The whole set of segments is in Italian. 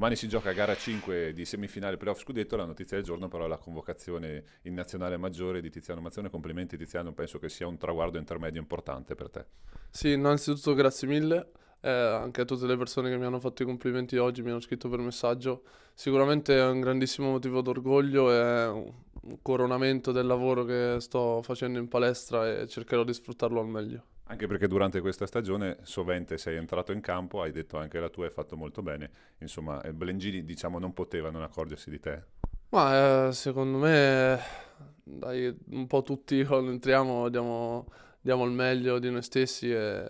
Domani si gioca a gara 5 di semifinale playoff scudetto, la notizia del giorno però è la convocazione in nazionale maggiore di Tiziano Mazzone. Complimenti Tiziano, penso che sia un traguardo intermedio importante per te. Sì, innanzitutto grazie mille. Eh, anche a tutte le persone che mi hanno fatto i complimenti oggi, mi hanno scritto per messaggio. Sicuramente è un grandissimo motivo d'orgoglio, è un coronamento del lavoro che sto facendo in palestra e cercherò di sfruttarlo al meglio. Anche perché durante questa stagione sovente sei entrato in campo, hai detto anche la tua hai fatto molto bene. Insomma, eh, Blengini diciamo non poteva non accorgersi di te. Ma eh, secondo me, dai, un po' tutti quando entriamo diamo, diamo il meglio di noi stessi e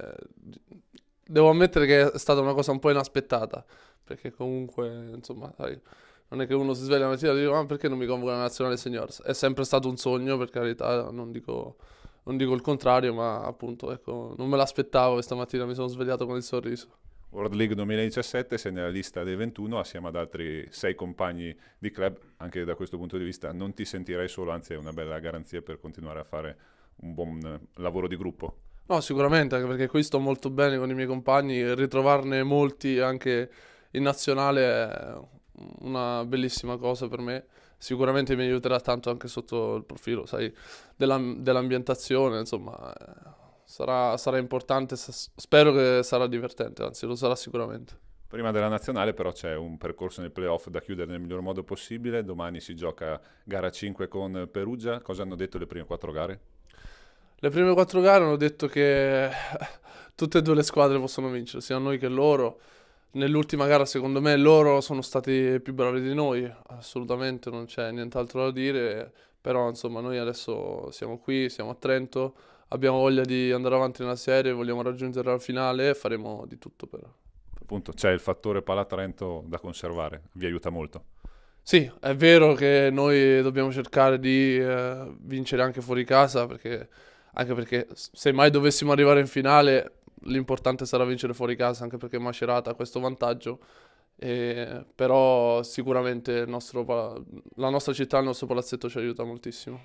devo ammettere che è stata una cosa un po' inaspettata, perché comunque, insomma, sai, non è che uno si sveglia la mattina e dice ma perché non mi convoca la nazionale seniors? È sempre stato un sogno, per carità, non dico non dico il contrario, ma appunto, ecco, non me l'aspettavo questa mattina, mi sono svegliato con il sorriso. World League 2017 sei nella lista dei 21 assieme ad altri sei compagni di club, anche da questo punto di vista non ti sentirei solo, anzi è una bella garanzia per continuare a fare un buon lavoro di gruppo. No, sicuramente, anche perché qui sto molto bene con i miei compagni, ritrovarne molti anche in nazionale è una bellissima cosa per me sicuramente mi aiuterà tanto anche sotto il profilo, sai, della, dell'ambientazione, insomma, eh, sarà, sarà importante, spero che sarà divertente, anzi lo sarà sicuramente. Prima della nazionale però c'è un percorso nei playoff da chiudere nel miglior modo possibile, domani si gioca gara 5 con Perugia, cosa hanno detto le prime quattro gare? Le prime quattro gare hanno detto che tutte e due le squadre possono vincere, sia noi che loro Nell'ultima gara, secondo me, loro sono stati più bravi di noi, assolutamente non c'è nient'altro da dire, però insomma noi adesso siamo qui, siamo a Trento, abbiamo voglia di andare avanti nella serie, vogliamo raggiungere la finale e faremo di tutto per... Appunto, c'è il fattore Pala Trento da conservare, vi aiuta molto. Sì, è vero che noi dobbiamo cercare di eh, vincere anche fuori casa, perché, anche perché se mai dovessimo arrivare in finale l'importante sarà vincere fuori casa, anche perché Macerata ha questo vantaggio. E, però sicuramente nostro, la nostra città, il nostro palazzetto ci aiuta moltissimo.